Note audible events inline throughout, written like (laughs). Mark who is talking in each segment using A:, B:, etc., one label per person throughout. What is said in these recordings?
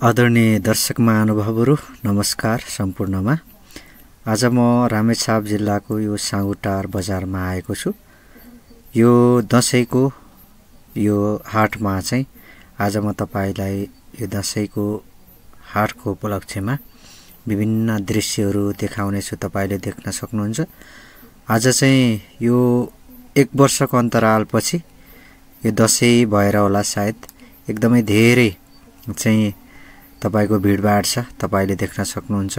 A: आदरणीय दर्शक महानुभावहरू नमस्कार सम्पूर्णमा। आज म रामेछाप जिल्लाको यो साङ्गुटार बजारमा आएको छु। यो दसैँको यो हाटमा चाहिँ आज म तपाईँलाई यो दसैँको हाटको उपलक्ष्यमा विभिन्न दृश्यहरू देखाउनेछु तपाईँले देख्न सक्नुहुन्छ। आज चाहिँ यो एक वर्षको अन्तरालपछि यो दसैँ भएर होला सायद। एकदमै धेरै चाहिँ तपाईँको भिडभाड छ तपाईँले देख्न सक्नुहुन्छ।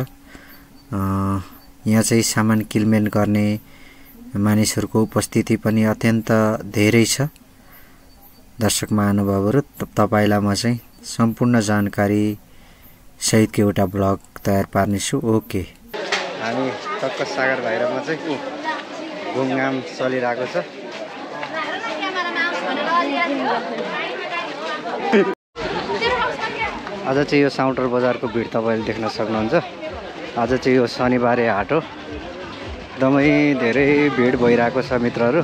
A: यहाँ चाहिँ सामान किलमेल गर्ने मानिसहरूको उपस्थिति पनि अत्यन्त धेरै छ। दर्शक महानुभावहरू तपाईँलाई म चाहिँ सम्पूर्ण जानकारी सहितको एउटा ब्लग तयार पार्नेछु। ओके। हामी टक्क सागर भाइरमा चाहिँ घुमघाम चलिरहेको छ। आज चाहिँ यो साउटर बजारको भिड तपाईँले देख्न सक्नुहुन्छ। आज चाहिँ यो शनिबारे हाट हो। एकदमै धेरै भिड भइरहेको छ मित्रहरू।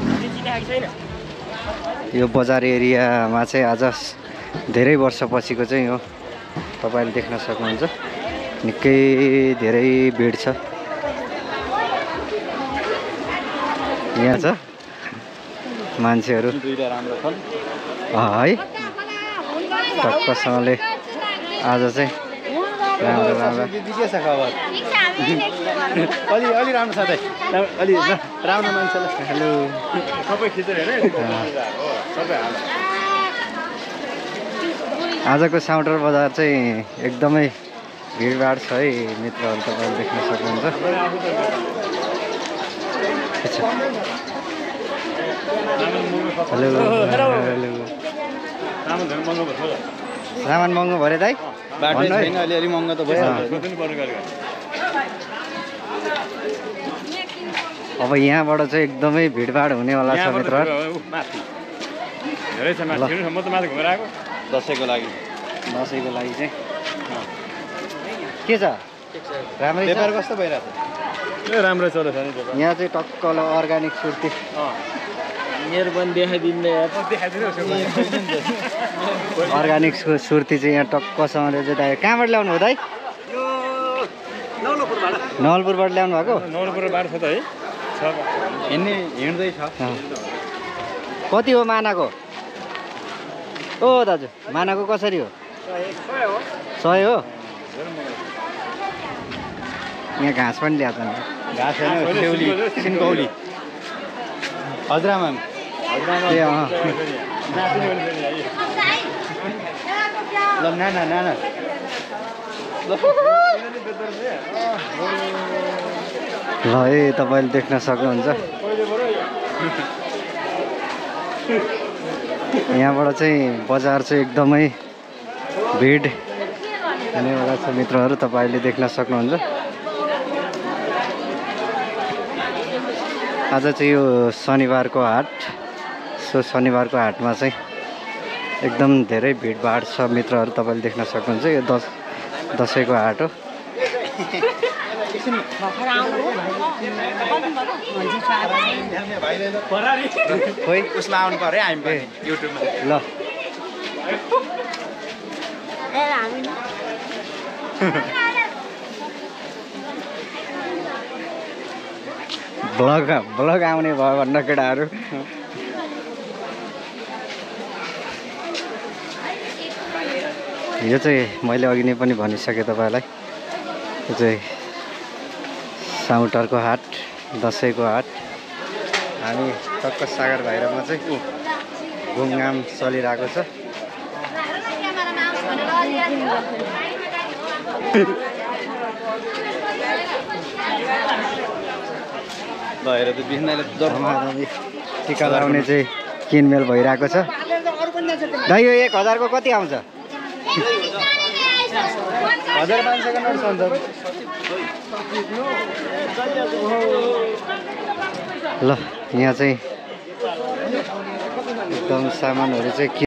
A: यो बजार एरियामा चाहिँ आज धेरै वर्षपछिको चाहिँ यो तपाईँले देख्न सक्नुहुन्छ। निकै धेरै भिड छ। यहाँ छ मान्छेहरू। है। टक्कसँगले आज चाहिँ राम्रो राम्रो।
B: के छ खबर अलि अलि राम्रो छ अलि राम्रो मान्छेलाई
A: हेलो।
B: सबै खिचेर
A: आजको साउटर बजार चाहिँ एकदमै भिडभाड छ है मित्रहरू तपाईँले देख्न सक्नुहुन्छ? हेलो। हेलो। सामान महँगो भयो दाइ
B: बाटो। छैन अलि अलि महँगो त भइहाल्छ।
A: अब यहाँबाट चाहिँ एकदमै भिडभाड हुनेवाला छ
B: माथि। धेरै छ म त माथि घुमेर आएको। दसैँको लागि।
A: दसैँको लागि चाहिँ। के छ? राम्रै छ?
B: व्यापार कस्तो भइरहेको छ? ए राम्रो चल्दैछ नि
A: यहाँ चाहिँ टक्कल अर्ग्यानिक सुर्ती।
B: मेरो पनि देखाइदिनु
A: अर्ग्यानिक सुर्ती चाहिँ यहाँ टक्कसँगले चाहिँ दाइ। कहाँबाट ल्याउनु हो दाइ? नवलपुरबाट। ल्याउनु भएको?
B: नौरपुर बाटो छ त है। छ हिँड्ने हिँड्दै छ।
A: कति हो मानाको? ओ दाजु मानाको कसरी हो? सय हो। यहाँ घाँस पनि ल्याएको
B: घाँस होइन सिन्कौली। हजुरआमा
A: ए अँ।
B: ल नाना नाना।
A: ल है तपाईँले देख्न सक्नुहुन्छ। यहाँबाट चाहिँ बजार चाहिँ एकदमै भिड हुनेवाला छ मित्रहरू तपाईँले देख्न सक्नुहुन्छ। आज चाहिँ यो शनिबारको हाट सो शनिबारको हाटमा चाहिँ एकदम धेरै भिडभाड छ। मित्रहरू तपाईँले देख्न सक्नुहुन्छ यो दस दसैँको हाट हो। खोइ।
B: आउनु पऱ्यो हामी पनि युट्युबमा।
A: ल। (laughs) ब्लग ब्लग आउने भयो भन्न केटाहरू। यो चाहिँ मैले अघि नै पनि भनिसकेँ तपाईँलाई। यो चाहिँ साउटरको हाट दसैँको हाट। हामी टक्क सागर भाइरमा चाहिँ घुमघाम चलिरहेको छ। (laughs)
B: ल हेर त
A: टिका लगाउने चाहिँ किनमेल भइरहेको छ। दाइ यो एक हजारको कति आउँछ?
B: हजार पाँच सयको नोट छ
A: ल यहाँ चाहिँ एकदम सामानहरू चाहिँ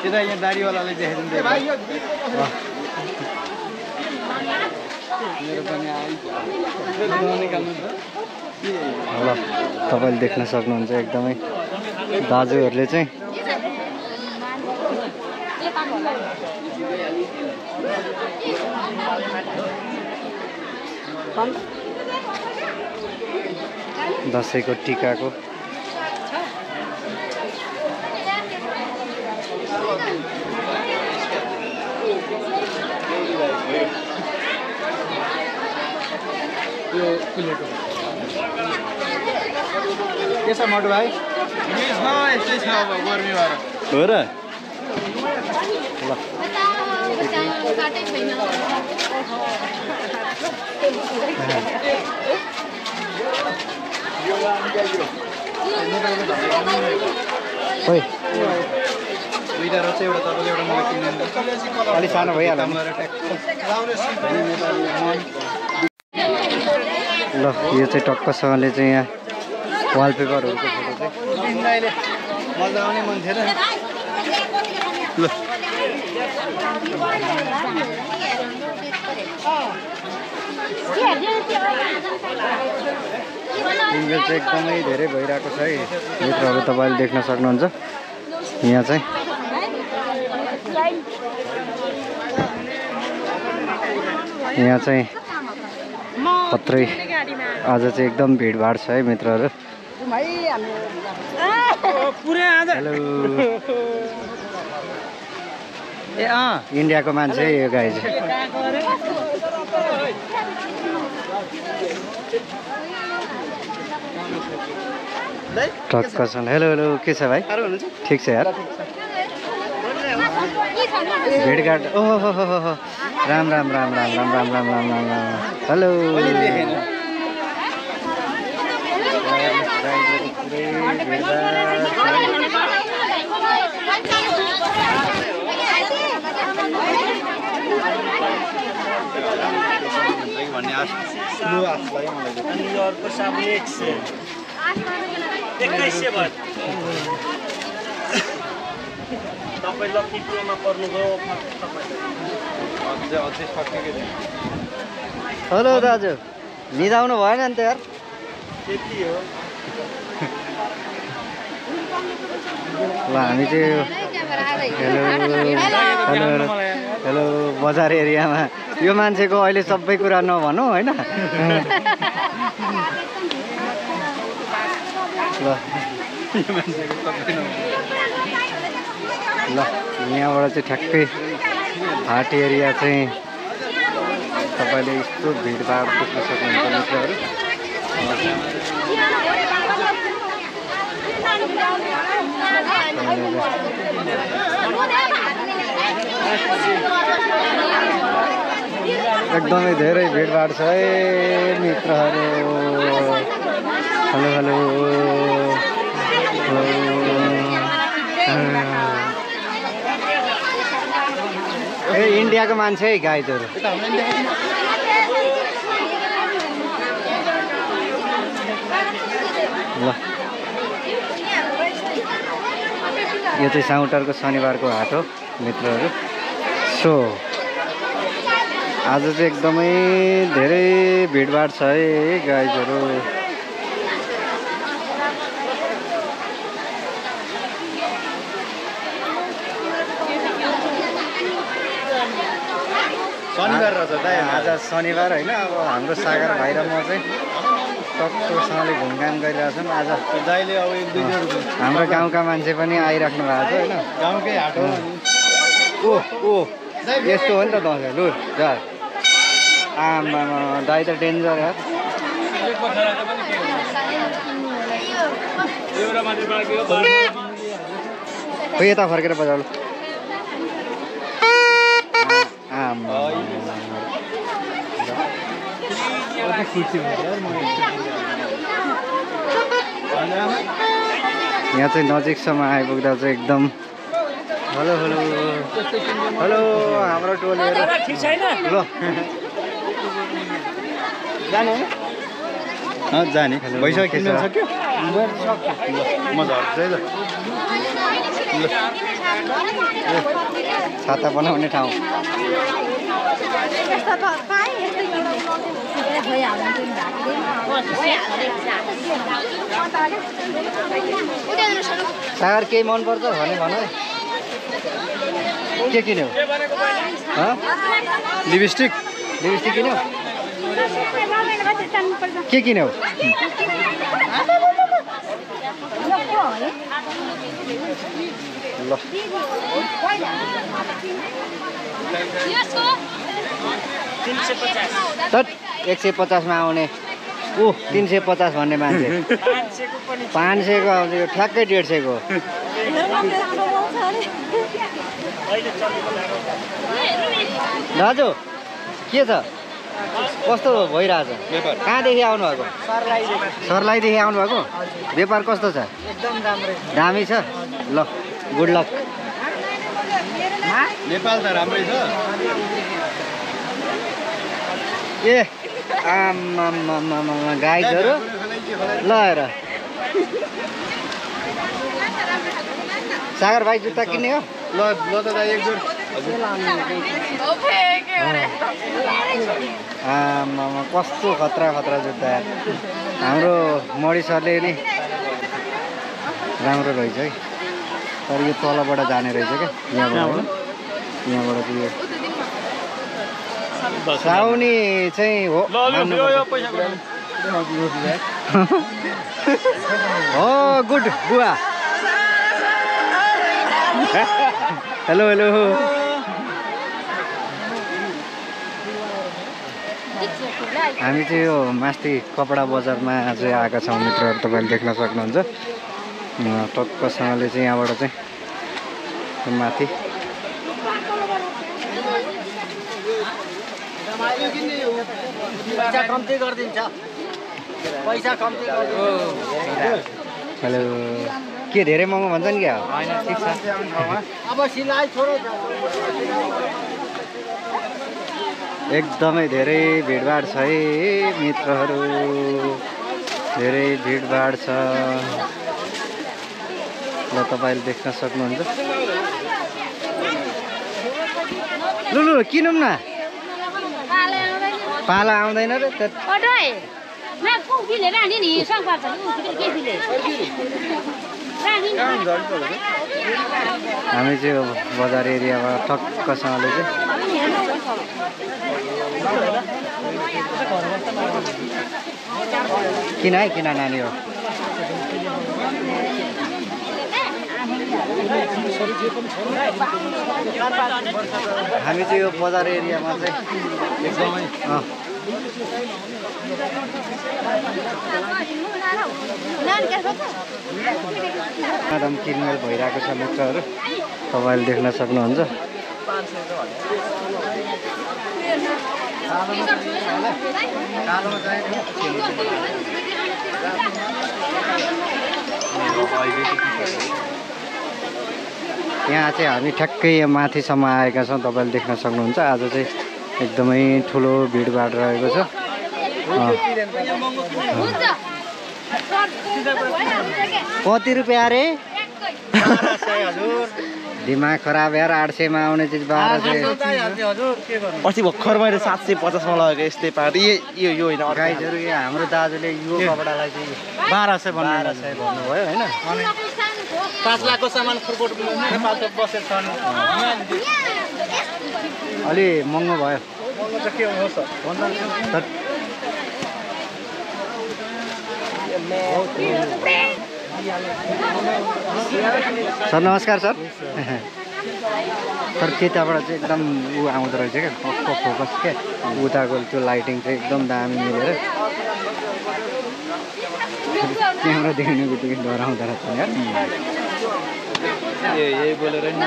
A: अँ।
C: त्यता यहाँ दारीवालाले देखाइदिन्छ
A: ल तपाईँले देख्न सक्नुहुन्छ एकदमै दाजुहरूले चाहिँ। दसैँको टिकाको
C: यो कुलेको के छ मटु भाइ यस्तै छ अब गर्मी भएर। हो र?
A: खोइ
C: दुइटा रहेछ एउटा तपाईँले एउटा मलाई किनिदिनु
A: अलिक सानो भइहाल्यो। ल यो चाहिँ टक्कसँगले चाहिँ यहाँ वालपेपरहरूको फोटो चाहिँ
C: मजा आउने मन थिएन ल
A: किनमेल चाहिँ एकदमै धेरै भइरहेको छ है मित्रहरू तपाईँले देख्न सक्नुहुन्छ यहाँ चाहिँ यहाँ चाहिँ खत्रै आज चाहिँ एकदम भिडभाड छ है मित्रहरू। हेलो
C: ए अँ।
A: इन्डियाको मान्छे है यो गाई चाहिँ हेलो हेलो के छ भाइ? ठिक छ यार। भेटघाट ओहो हो हो हो हो। राम राम राम राम राम राम राम राम राम राम हेलो
C: भन्ने आश लु आश लाग्यो मलाई त।
D: अनि यो अर्को साबुन एक सय एक्काइस सय भयो तपाईँ लक्की प्रोमा पर्नुभयो
C: अझै
A: हेलो दाजु निदाउनु भएन नि त यार
D: त्यति हो
A: ल हामी चाहिँ यो हेलो हेलो हेलो हेलो बजार एरियामा यो मान्छेको अहिले सबै कुरा नभनौँ होइन ल ल यहाँबाट चाहिँ ठ्याक्कै हाट एरिया चाहिँ तपाईँले यस्तो भिडभाड देख्न सक्नुहुन्छ मित्रहरू। एकदमै धेरै भिडभाड छ है मित्रहरू। हेलो। हेलो। इन्डियाको मान्छे है गाइजहरू ल। यो चाहिँ साउटारको शनिबारको हाट हो मित्रहरू। सो आज चाहिँ एकदमै धेरै भिडभाड छ है गाइजहरू
C: शनिबार रहेछ दाइ।
A: आज शनिबार होइन अब हाम्रो सागर भाइ र म चाहिँ टक्कसँगले घुमघाम गरिरहेको छौँ आज
C: दाइले अब एक दुई
A: हाम्रो गाउँका मान्छे पनि आइराख्नु भएको छ होइन।
C: गाउँकै हाट। हो
A: ओ ओ यस्तो हो नि त दसैँ। लु जा। आमा दाइ त डेन्जर यार। (laughs) खोइ यता फर्केर बजाउनु। यहाँ चाहिँ नजिकसम्म आइपुग्दा चाहिँ एकदम हेलो हेलो हेलो हाम्रो टोलीहरू ल।
C: जाने? जाने। भइसक्यो म झर्छु है। त
A: छाता बनाउने ठाउँ। सागर केही मनपर्छ भने भन के किन्यौ?
C: लिपस्टिक?
A: लिपस्टिक किन्यौ? के किन्यौ? ल एक सय पचासमा आउने। ऊ तिन सय पचास भन्ने मान्छे। पाँच सयको आउँछ यो ठ्याक्कै डेढ सयको। दाजु के छ? कस्तो भइरहेछ?
C: व्यापार।
A: कहाँदेखि आउनुभएको? सर्लाईदेखि आउनुभएको? व्यापार कस्तो छ?
D: एकदम राम्रो
A: दामी छ? ल। गुड लक
C: नेपाल त राम्रै छ।
A: ए आमामामामा गाइजहरू ल हेर सागर भाइ जुत्ता किन्ने हो?
C: ल ल त दाइ एक जोड।
A: आमामा कस्तो खतरा खतरा जुत्ता। यार हाम्रो मणि सरले नि राम्रो रहेछ है। तर यो तलबाट जाने रहेछ क्या? यहाँबाट। यहाँबाट। चाहिँ यो। साउनी चाहिँ हो। हो गुड बुवा। Hello hello. हामी चाहिँ यो मास्ती कपडा बजारमा चाहिँ आएका छौँ मित्रहरू तपाईँले देख्न सक्नुहुन्छ। टक्कसँगले चाहिँ यहाँबाट चाहिँ माथि
D: पैसा कम्ती गरिदिन्छ। पैसा कम्ती
A: हेलो के धेरै महँगो भन्छ नि क्या? (laughs)
D: अब सिलाइ छोडो।
A: एकदमै धेरै भिडभाड छ है मित्रहरू। धेरै भिडभाड छ। ल तपाईँले देख्न सक्नुहुन्छ। लु लु किनौँ न। पाला आउँदैन र हामी चाहिँ यो बजार एरियामा ठक्कसँगले चाहिँ किन है किन नानी हो? हामी चाहिँ यो बजार एरियामा चाहिँ एकदमै एकदम किनमेल भइरहेको छ मित्रहरू तपाईँले देख्न सक्नुहुन्छ यहाँ चाहिँ हामी ठ्याक्कै माथिसम्म आएका छौँ। तपाईँले देख्न सक्नुहुन्छ। आज चाहिँ एकदमै ठुलो भिडभाड रहेको छ। कति रुपियाँ अरे? (laughs) दिमाग खराब यार आठ सयमा आउने चिज बाह्र सय
C: अस्ति भर्खर मैले सात सय पचासमा लगेको यस्तै पाट यो यो यो होइन।
A: गाइजहरू यहाँ हाम्रो दाजुले यो कपडालाई चाहिँ
C: बाह्र सय
A: बाह्र
C: भन्नु
A: सय भन्नुभयो होइन?
C: पाँच लाखको सामान बसेर
A: अलि महँगो भयो।
C: महँगो त के हो सर
A: सर नमस्कार सर। सर त्यताबाट चाहिँ एकदम ऊ आउँदो रहेछ क्या पक्क फोकस क्या। उताको त्यो लाइटिङ चाहिँ एकदम दामी मिलेर। क्यामेरा देख्ने बित्तिकै डराउँदो रहेछ
C: यही बोलेर नि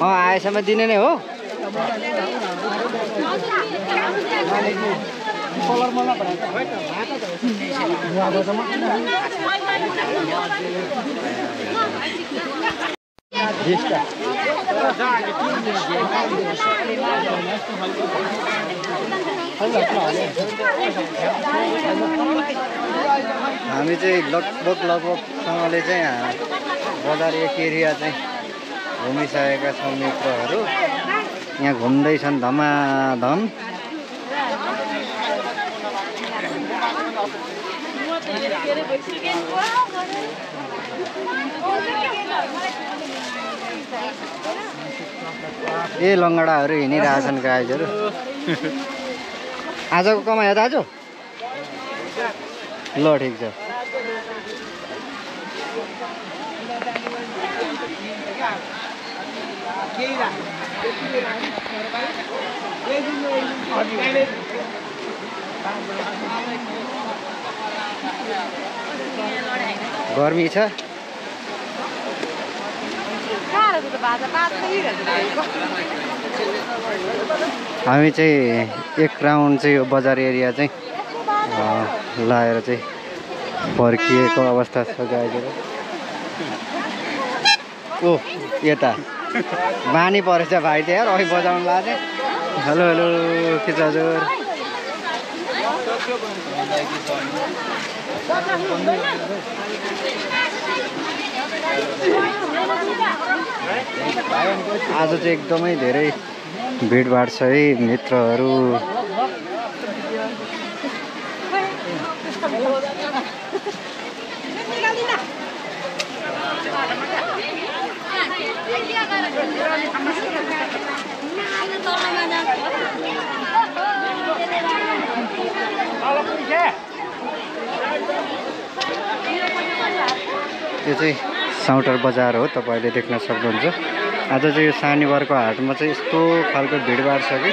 A: अँ आएसम्म दिने नै हो। हामी चाहिँ लगभग लगभगसँगले चाहिँ बजार एक एरिया चाहिँ घुमिसकेका छौँ मित्रहरू। यहाँ घुम्दैछन् धमाधम। ए लङ्गडाहरू हिँडिरहेछन् गाइजहरू (laughs) आजको कमायो दाजु ल ठिक छ। गर्मी छ? हामी चाहिँ एक राउन्ड चाहिँ यो बजार एरिया चाहिँ लाएर चाहिँ फर्किएको अवस्था छ गाइजहरू ओ यता। बानी परेछ भाइ यार अघि बजाउनु थिएँ हेलो हेलो के छ हजुर? आज चाहिँ एकदमै धेरै भिडभाड छ है मित्रहरू। यो चाहिँ साउटर बजार हो तपाईँले देख्न सक्नुहुन्छ। आज चाहिँ यो शनिबारको हाटमा चाहिँ यस्तो खालको भिडभाड छ कि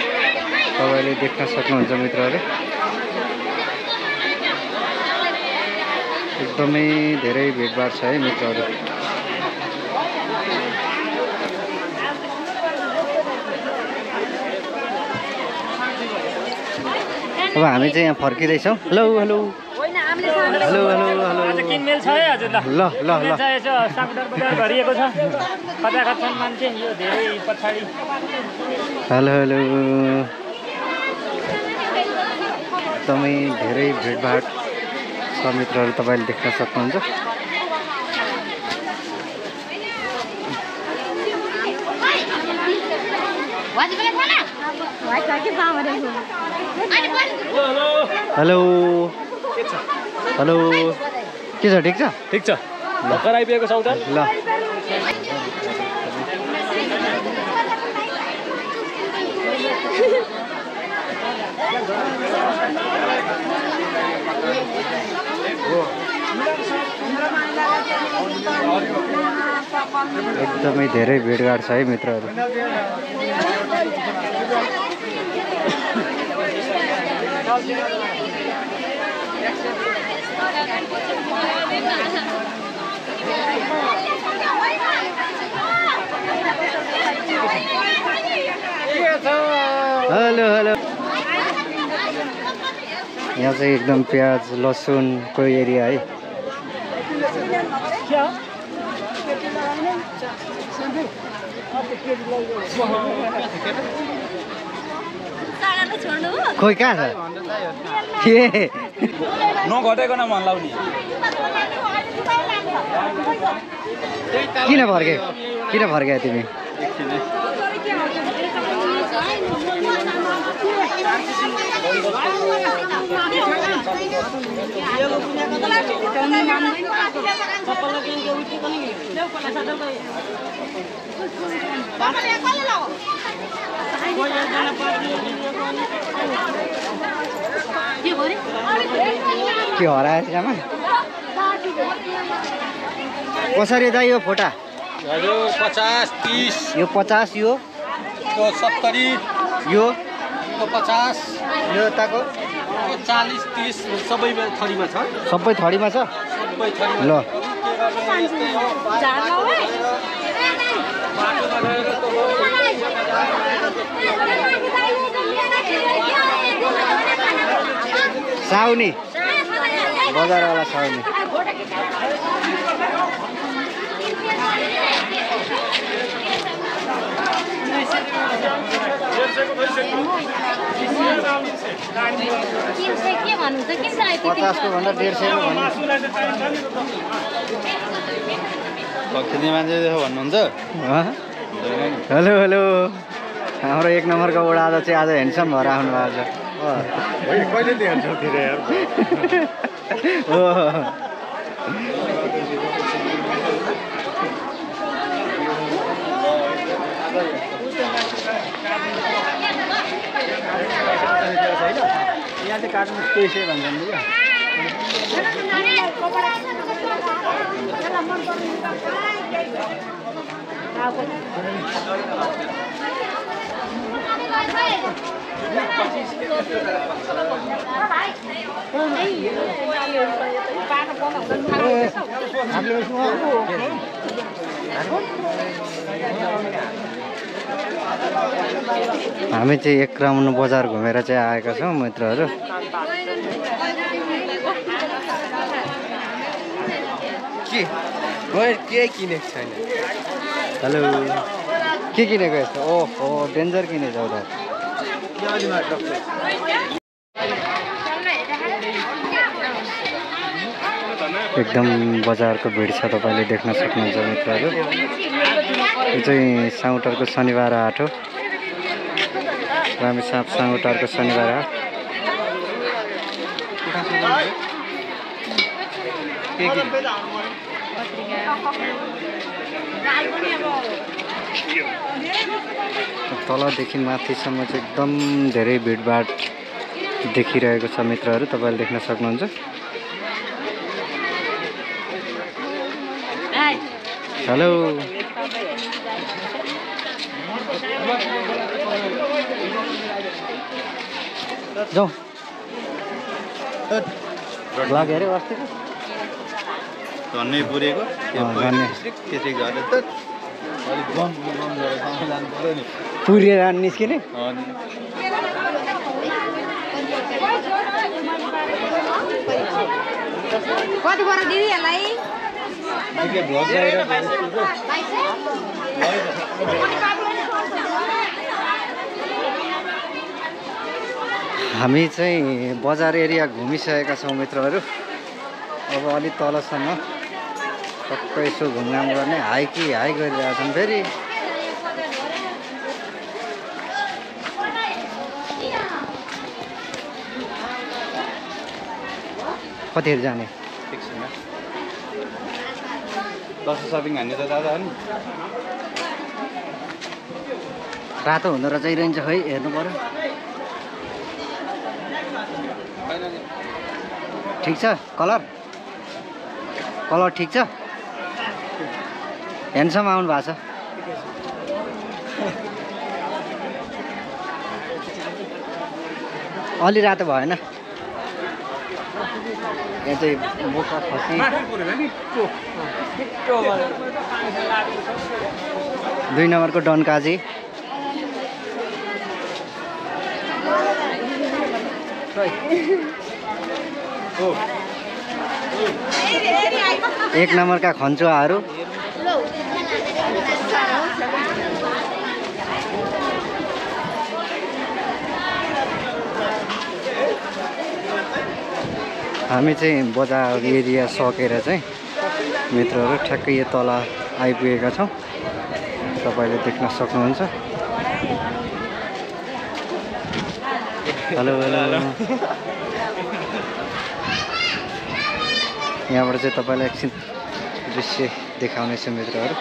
A: तपाईँले देख्न सक्नुहुन्छ मित्रहरू। एकदमै धेरै भिडभाड छ है मित्रहरू। अब हामी चाहिँ यहाँ फर्किँदैछौँ। Hello hello. Hello hello hello.
D: किनमेल छ है हजुर ल
A: ल ल।
D: यसो साकुटर बजार भरिएको छ। कता कता छन् मान्छे यो धेरै पछाडि।
A: Hello hello. एकदमै धेरै भिडभाड छ मित्रहरू तपाईँले देख्न सक्नुहुन्छ। हेलो। हेलो। के छ ठिक छ?
D: ठिक छ। भर्खर आइपुगेको साउटर
A: ल। एकदमै धेरै भिडभाड छ है मित्रहरू। Hello hello. यहाँ चाहिँ एकदम प्याज लसुनको एरिया है। खोइ कहाँ छ? ए
D: नघटेकन मन लाउने।
A: किन फर्क्यौ किन फर्क्यौ तिमी? के हराएछ आमा कसरी दाइ यो फोटा?
C: पचास तिस।
A: यो पचास यो?
C: सत्तरी।
A: यो
C: पचास।
A: यो यताको?
C: चालिस तिस सबै थरीमा छ।
A: सबै थरीमा छ? ल। साउनी। बजारवाला साउनी
B: के भन्नु त किन चाहिएको
A: पचासको भन्दा डेढ सयको भन्नु
C: मान्छे देखो भन्नुहुन्छ?
A: Hello hello. हाम्रो एक नम्बरको उडादा चाहिँ आज ह्यान्डसम भएर आउनु भएको छ (laughs) हो यहाँ चाहिँ काट्नु दुई सय भन्छ नि क्या हामी चाहिँ एक राउन्ड बजार घुमेर चाहिँ आएका छौँ मित्रहरू।
C: के? किनेको छैन?
A: हेलो। के किनेको यस्तो? ओहो डेन्जर किनेछ उता एकदम बजारको भिड छ तपाईँले देख्न सक्नुहुन्छ मित्रहरू। यो चाहिँ साउटरको शनिबार हाट हो। रामेसाप साउटारको शनिबार हाट तलदेखि माथिसम्म चाहिँ एकदम धेरै भिडभाड देखिरहेको छ मित्रहरू तपाईँले देख्न सक्नुहुन्छ। हेलो। जाउँ लाग्यो अरे अस्ति
C: धन्नै पुरेको।
A: पुरेर निस्किने?
B: कति पऱ्यो दिदी यसलाई
C: निकै भ्लग गएर
A: हामी चाहिँ बजार एरिया घुमिसकेका छौँ मित्रहरू। अब अलिक तलसम्म टक्क यसो घुमघाम गर्ने हाई कि हाई गरिरहेको छौँ फेरि। कतिहरू जाने?
C: दसैँ सपिङ हान्ने त दादा हो नि।
A: रातो हुँदो रहेछ खै हेर्नु पऱ्यो ठिक छ? कलर? कलर ठिक छ? ह्यान्डसम आउनु भएको छ। अलि रातो भएन यहाँ चाहिँ बोका खसी दुई नम्बरको डनकाजी (laughs) एक नम्बरका खन्चुवाहरू। हामी चाहिँ बजार एरिया सकेर चाहिँ मित्रहरू ठ्याक्कै यो तल आइपुगेका छौँ। तपाईँले देख्न सक्नुहुन्छ। Hello hello. यहाँबाट चाहिँ तपाईँलाई एकछिन दृश्य देखाउनेछु मित्रहरू?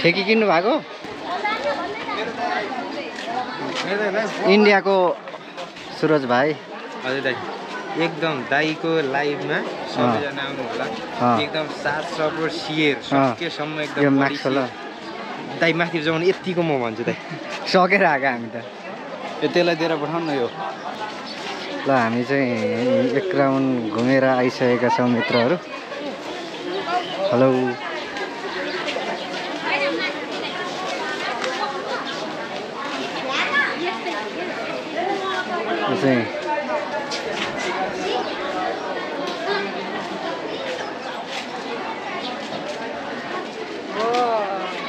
A: ठेकी किन्नु भएको इन्डियाको सुरज भाइ।
E: हजुर दाइ। एकदम दाईको लाइभमा सबैजना आउनु होला। एकदम साथ सपोर्ट सिएर
A: अँ।
E: सकेसम्म एकदम
A: ल
E: दाइ माथि जाउनु यत्तिको म भन्छु दाइ।
A: सकेर आएको हामी त।
E: यो त्यसलाई दिएर पठाउनु न यो।
A: ल हामी चाहिँ एक राउन्ड घुमेर आइसकेका छौँ मित्रहरू। हेलो। चाहिँ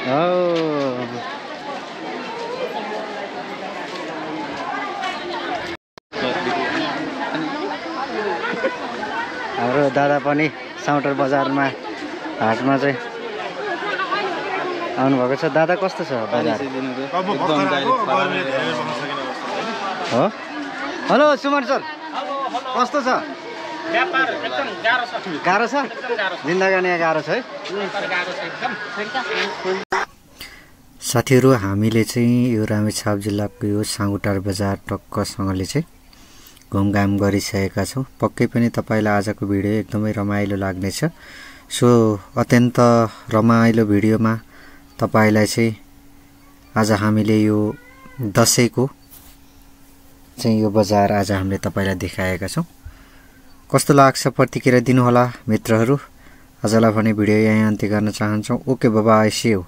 A: हो हाम्रो दादा पनि साउटर बजारमा हाटमा चाहिँ आउनुभएको छ। दादा कस्तो छ बजार? हो? Hello Suman sir. कस्तो छ?
C: व्यापार एकदम गाह्रो छ।
A: जिन्दगानी गाह्रो छ। है। साथीहरू हामीले चाहिँ यो रामेछाप जिल्लाको यो साङ्गुटार बजार टक्कसँगले चाहिँ घुमघाम गरिसकेका छौँ। पक्कै पनि तपाईँलाई आजको भिडियो एकदमै रमाइलो लाग्नेछ। सो अत्यन्त रमाइलो भिडियोमा तपाईँलाई चाहिँ आज हामीले यो दसैँको चाहिँ यो बजार आज हामीले तपाईँलाई देखाएका छौँ। कस्तो लाग्छ प्रतिक्रिया दिनुहोला मित्रहरू? आजलाई भने भिडियो यहीँ अन्त्य गर्न चाहन्छौँ। ओके बाबा आइसियो